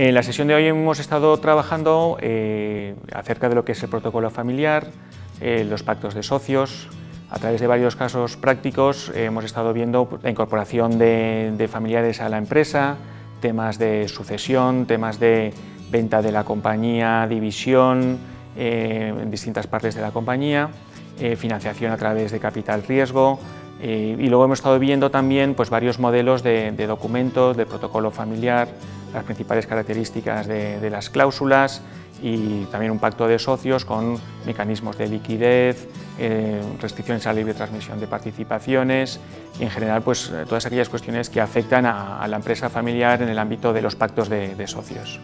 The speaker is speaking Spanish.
En la sesión de hoy hemos estado trabajando eh, acerca de lo que es el protocolo familiar, eh, los pactos de socios. A través de varios casos prácticos eh, hemos estado viendo la incorporación de, familiares a la empresa, temas de sucesión, temas de venta de la compañía, división en distintas partes de la compañía, financiación a través de capital riesgo, y luego hemos estado viendo también pues, varios modelos de, de documentos, de protocolo familiar, las principales características de, las cláusulas y también un pacto de socios con mecanismos de liquidez, eh, restricciones a la libre transmisión de participaciones y en general pues, todas aquellas cuestiones que afectan a, la empresa familiar en el ámbito de los pactos de socios.